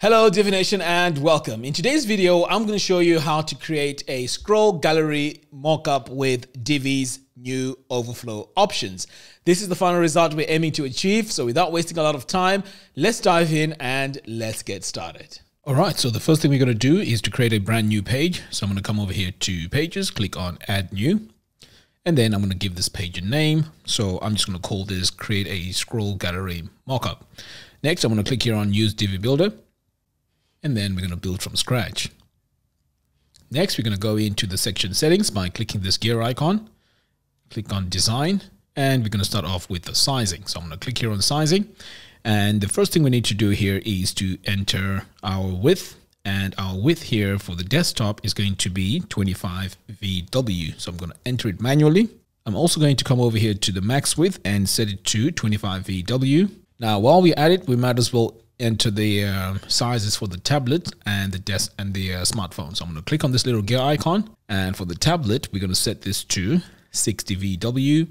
Hello Divi Nation and welcome. In today's video, I'm going to show you how to create a scroll gallery mockup with Divi's new overflow options. This is the final result we're aiming to achieve. So without wasting a lot of time, let's dive in and let's get started. All right, so the first thing we're going to do is to create a brand new page. So I'm going to come over here to pages, click on add new, and then I'm going to give this page a name. So I'm just going to call this create a scroll gallery mockup. Next, I'm going to click here on use Divi Builder and then we're going to build from scratch. Next, we're going to go into the section settings by clicking this gear icon, click on design, and we're going to start off with the sizing. So I'm going to click here on sizing. And the first thing we need to do here is to enter our width and our width here for the desktop is going to be 25 VW. So I'm going to enter it manually. I'm also going to come over here to the max width and set it to 25 VW. Now, while we're at it, we might as well enter the uh, sizes for the tablet and the desk and the uh, smartphone. So I'm going to click on this little gear icon. And for the tablet, we're going to set this to 60 VW.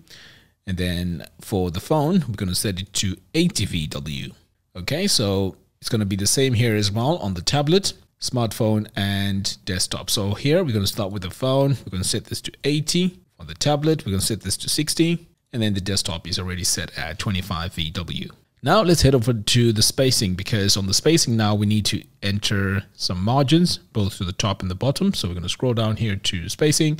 And then for the phone, we're going to set it to 80 VW. Okay, so it's going to be the same here as well on the tablet, smartphone, and desktop. So here we're going to start with the phone. We're going to set this to 80. For the tablet, we're going to set this to 60. And then the desktop is already set at 25 VW. Now let's head over to the spacing because on the spacing now we need to enter some margins both to the top and the bottom. So we're going to scroll down here to spacing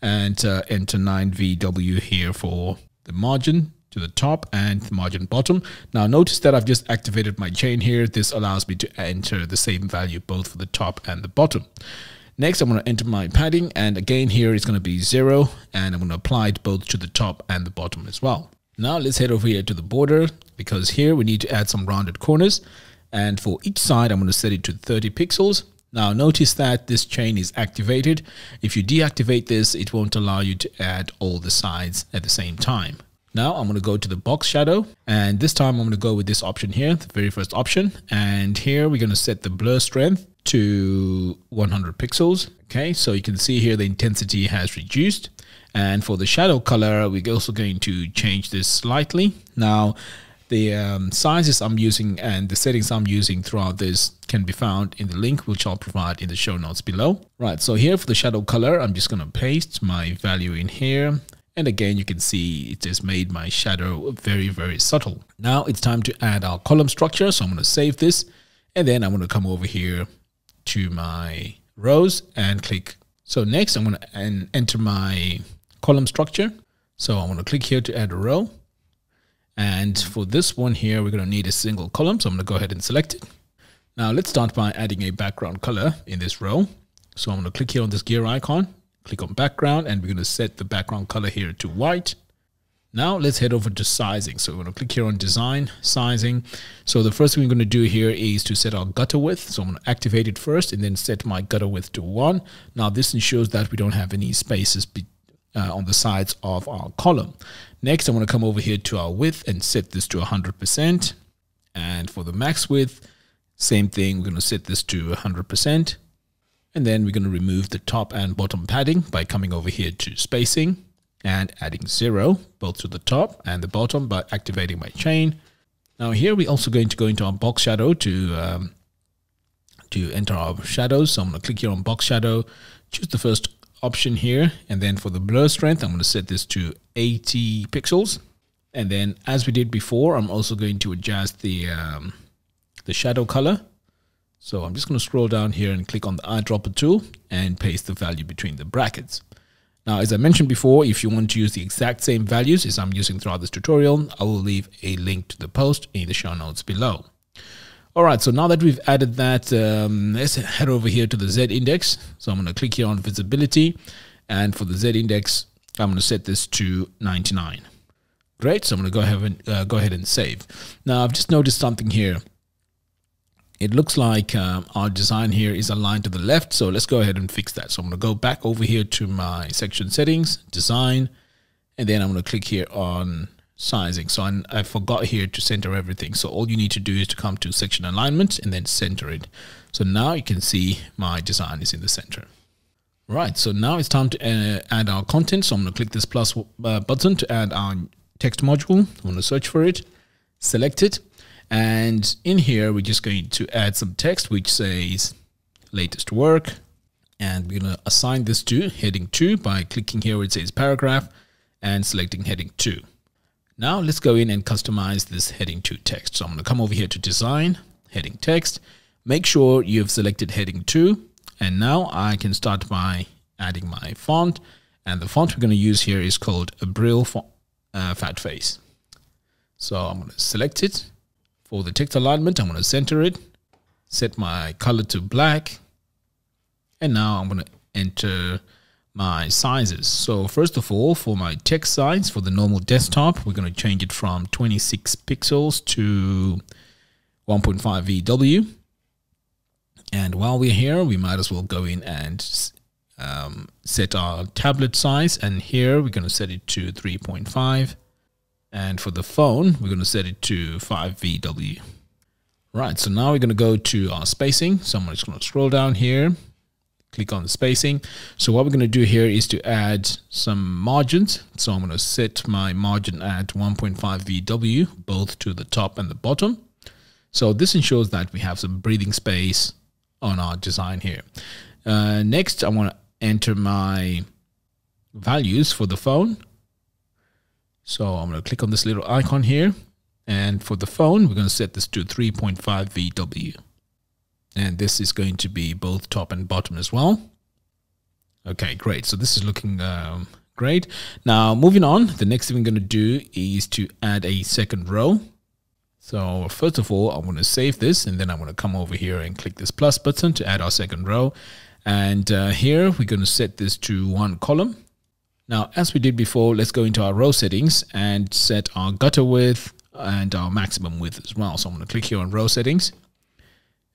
and uh, enter 9VW here for the margin to the top and the margin bottom. Now notice that I've just activated my chain here. This allows me to enter the same value both for the top and the bottom. Next, I'm going to enter my padding and again here it's going to be zero and I'm going to apply it both to the top and the bottom as well. Now let's head over here to the border because here we need to add some rounded corners. And for each side, I'm going to set it to 30 pixels. Now notice that this chain is activated. If you deactivate this, it won't allow you to add all the sides at the same time. Now I'm going to go to the box shadow and this time I'm going to go with this option here, the very first option. And here we're going to set the blur strength to 100 pixels. Okay, so you can see here the intensity has reduced. And for the shadow color, we're also going to change this slightly. Now, the um, sizes I'm using and the settings I'm using throughout this can be found in the link which I'll provide in the show notes below. Right, so here for the shadow color, I'm just going to paste my value in here. And again, you can see it has made my shadow very, very subtle. Now it's time to add our column structure. So I'm going to save this and then I'm going to come over here to my rows and click. So next I'm going to enter my column structure. So I'm going to click here to add a row. And for this one here, we're going to need a single column. So I'm going to go ahead and select it. Now let's start by adding a background color in this row. So I'm going to click here on this gear icon, click on background, and we're going to set the background color here to white. Now let's head over to sizing. So we're going to click here on design, sizing. So the first thing we're going to do here is to set our gutter width. So I'm going to activate it first and then set my gutter width to one. Now this ensures that we don't have any spaces uh, on the sides of our column. Next, I'm going to come over here to our width and set this to 100%. And for the max width, same thing, we're going to set this to 100%. And then we're going to remove the top and bottom padding by coming over here to spacing and adding zero, both to the top and the bottom by activating my chain. Now here we're also going to go into our box shadow to um, to enter our shadows. So I'm going to click here on box shadow, choose the first option here. And then for the blur strength, I'm going to set this to 80 pixels. And then as we did before, I'm also going to adjust the, um, the shadow color. So I'm just going to scroll down here and click on the eyedropper tool and paste the value between the brackets. Now, as I mentioned before, if you want to use the exact same values as I'm using throughout this tutorial, I will leave a link to the post in the show notes below. All right, so now that we've added that, um, let's head over here to the Z index. So I'm going to click here on visibility. And for the Z index, I'm going to set this to 99. Great, so I'm going to go ahead and, uh, go ahead and save. Now, I've just noticed something here. It looks like um, our design here is aligned to the left, so let's go ahead and fix that. So I'm going to go back over here to my section settings, design, and then I'm going to click here on sizing. So I, I forgot here to center everything. So all you need to do is to come to section alignment and then center it. So now you can see my design is in the center. Right, so now it's time to uh, add our content. So I'm going to click this plus uh, button to add our text module. I'm going to search for it, select it, And in here, we're just going to add some text which says latest work. And we're going to assign this to heading 2 by clicking here where it says paragraph and selecting heading 2. Now let's go in and customize this heading 2 text. So I'm going to come over here to design, heading text. Make sure you've selected heading 2. And now I can start by adding my font. And the font we're going to use here is called a font, uh, Fatface. So I'm going to select it. For the text alignment, I'm going to center it, set my color to black. And now I'm going to enter my sizes. So first of all, for my text size for the normal desktop, we're going to change it from 26 pixels to 1.5 VW. And while we're here, we might as well go in and um, set our tablet size. And here we're going to set it to 3.5. And for the phone, we're going to set it to 5 VW. Right, so now we're going to go to our spacing. So I'm just going to scroll down here, click on the spacing. So what we're going to do here is to add some margins. So I'm going to set my margin at 1.5 VW, both to the top and the bottom. So this ensures that we have some breathing space on our design here. Uh, next, I want to enter my values for the phone. So I'm going to click on this little icon here. And for the phone, we're going to set this to 3.5 VW. And this is going to be both top and bottom as well. Okay, great. So this is looking um, great. Now, moving on, the next thing we're going to do is to add a second row. So first of all, I'm going to save this and then I'm going to come over here and click this plus button to add our second row. And uh, here we're going to set this to one column. Now, as we did before, let's go into our row settings and set our gutter width and our maximum width as well. So I'm going to click here on row settings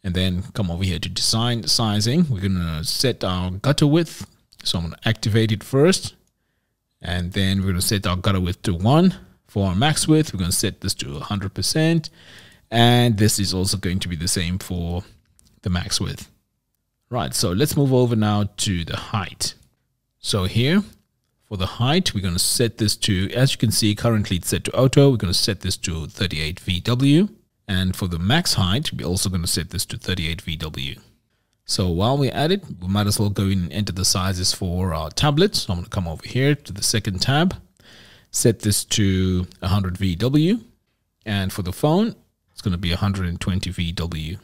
and then come over here to design sizing. We're going to set our gutter width. So I'm going to activate it first and then we're going to set our gutter width to one. For our max width, we're going to set this to 100%. And this is also going to be the same for the max width. Right, so let's move over now to the height. So here, for the height, we're going to set this to, as you can see, currently it's set to auto. We're going to set this to 38 VW. And for the max height, we're also going to set this to 38 VW. So while we're at it, we might as well go in and enter the sizes for our tablets. So I'm going to come over here to the second tab, set this to 100 VW. And for the phone, it's going to be 120 VW.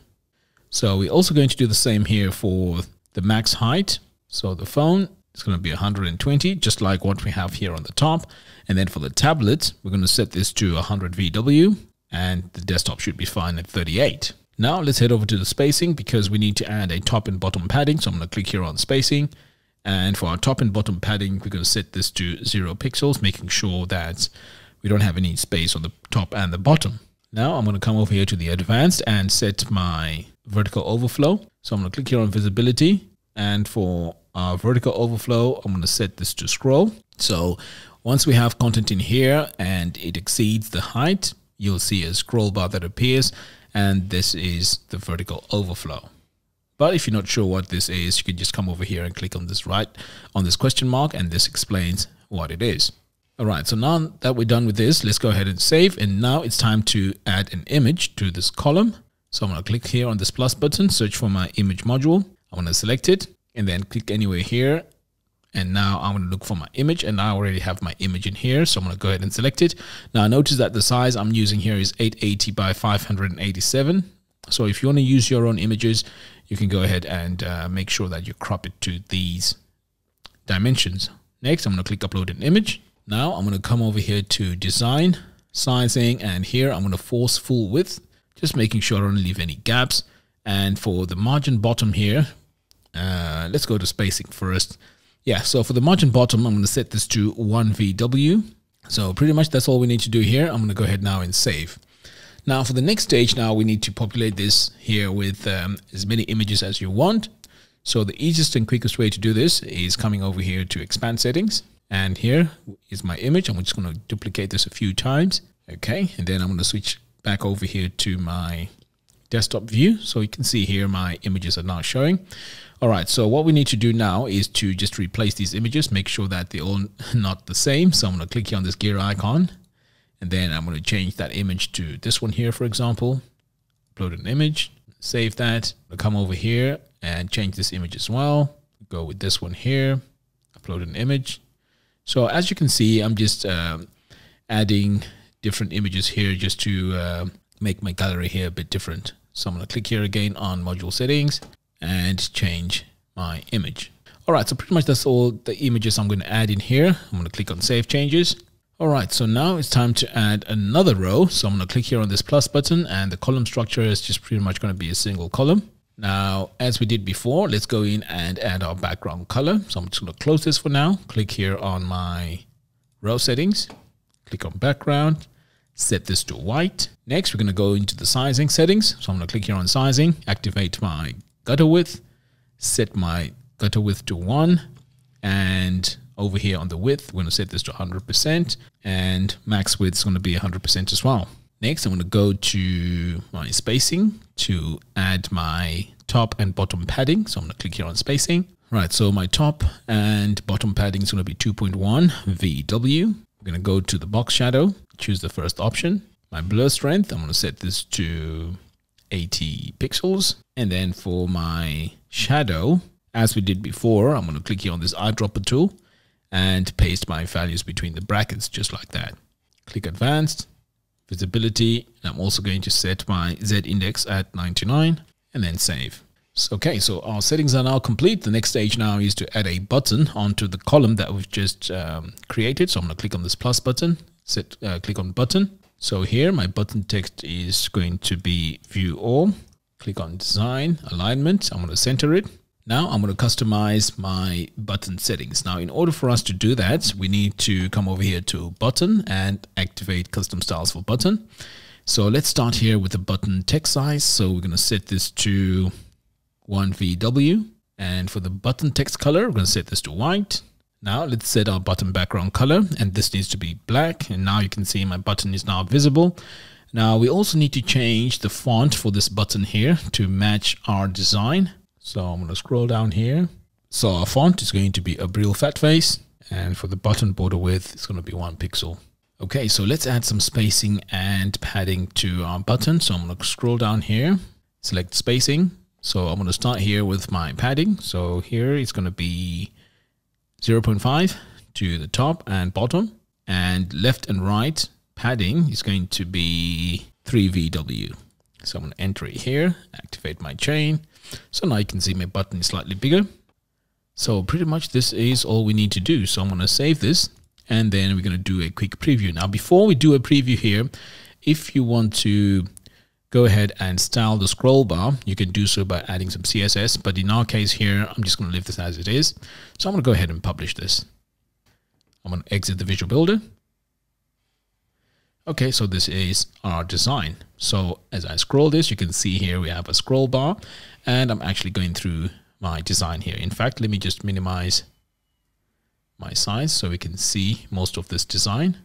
So we're also going to do the same here for the max height. So the phone it's going to be 120, just like what we have here on the top. And then for the tablet, we're going to set this to 100 VW and the desktop should be fine at 38. Now let's head over to the spacing because we need to add a top and bottom padding. So I'm going to click here on spacing. And for our top and bottom padding, we're going to set this to zero pixels, making sure that we don't have any space on the top and the bottom. Now I'm going to come over here to the advanced and set my vertical overflow. So I'm going to click here on visibility. And for uh, vertical overflow, I'm going to set this to scroll. So once we have content in here and it exceeds the height, you'll see a scroll bar that appears and this is the vertical overflow. But if you're not sure what this is, you can just come over here and click on this right on this question mark and this explains what it is. All right, so now that we're done with this, let's go ahead and save. And now it's time to add an image to this column. So I'm going to click here on this plus button, search for my image module. I'm going to select it and then click anywhere here. And now I'm going to look for my image and I already have my image in here. So I'm going to go ahead and select it. Now notice that the size I'm using here is 880 by 587. So if you want to use your own images, you can go ahead and uh, make sure that you crop it to these dimensions. Next, I'm going to click upload an image. Now I'm going to come over here to design, sizing, and here I'm going to force full width, just making sure I don't leave any gaps. And for the margin bottom here, uh, let's go to spacing first. Yeah, so for the margin bottom, I'm going to set this to 1 VW. So pretty much that's all we need to do here. I'm going to go ahead now and save. Now for the next stage, now we need to populate this here with um, as many images as you want. So the easiest and quickest way to do this is coming over here to expand settings. And here is my image. I'm just going to duplicate this a few times. Okay, and then I'm going to switch back over here to my desktop view. So you can see here my images are now showing. All right, so what we need to do now is to just replace these images, make sure that they're all not the same. So I'm going to click here on this gear icon And then I'm going to change that image to this one here, for example. Upload an image, save that. I'll come over here and change this image as well. Go with this one here, upload an image. So as you can see, I'm just um, adding different images here just to uh, make my gallery here a bit different. So I'm going to click here again on module settings and change my image. All right, so pretty much that's all the images I'm going to add in here. I'm going to click on save changes. All right, so now it's time to add another row. So I'm going to click here on this plus button and the column structure is just pretty much going to be a single column. Now, as we did before, let's go in and add our background color. So I'm just going to close this for now. Click here on my row settings, click on background, set this to white. Next, we're going to go into the sizing settings. So I'm going to click here on sizing, activate my gutter width, set my gutter width to 1, and over here on the width, we're going to set this to 100%, and max width is going to be 100% as well. Next, I'm to go to my spacing to add my top and bottom padding. So I'm going to click here on spacing. Right, so my top and bottom padding is going to be 2.1 VW. I'm going to go to the box shadow, choose the first option. My blur strength, I'm going to set this to 80 pixels. And then for my shadow, as we did before, I'm going to click here on this eyedropper tool and paste my values between the brackets just like that. Click advanced, visibility. I'm also going to set my Z index at 99 and then save. Okay, so our settings are now complete. The next stage now is to add a button onto the column that we've just um, created. So I'm going to click on this plus button, set, uh, click on button. So here my button text is going to be view all. Click on design, alignment. I'm going to center it. Now I'm going to customize my button settings. Now, in order for us to do that, we need to come over here to button and activate custom styles for button. So let's start here with the button text size. So we're going to set this to 1VW. And for the button text color, we're going to set this to white. Now let's set our button background color and this needs to be black. And now you can see my button is now visible. Now we also need to change the font for this button here to match our design. So I'm going to scroll down here. So our font is going to be a Abril Fatface. And for the button border width, it's going to be one pixel. Okay, so let's add some spacing and padding to our button. So I'm going to scroll down here, select spacing, so I'm going to start here with my padding. So here it's going to be 0.5 to the top and bottom and left and right padding is going to be 3VW. So I'm going to enter it here, activate my chain. So now you can see my button is slightly bigger. So pretty much this is all we need to do. So I'm going to save this and then we're going to do a quick preview. Now, before we do a preview here, if you want to go ahead and style the scroll bar. You can do so by adding some CSS, but in our case here, I'm just going to leave this as it is. So I'm going to go ahead and publish this. I'm going to exit the visual builder. Okay, so this is our design. So as I scroll this, you can see here we have a scroll bar and I'm actually going through my design here. In fact, let me just minimize my size so we can see most of this design.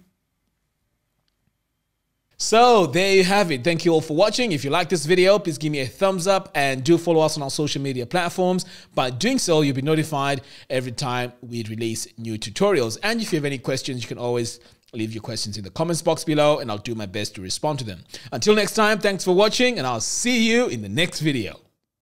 So there you have it. Thank you all for watching. If you like this video, please give me a thumbs up and do follow us on our social media platforms. By doing so, you'll be notified every time we release new tutorials. And if you have any questions, you can always leave your questions in the comments box below and I'll do my best to respond to them. Until next time, thanks for watching and I'll see you in the next video.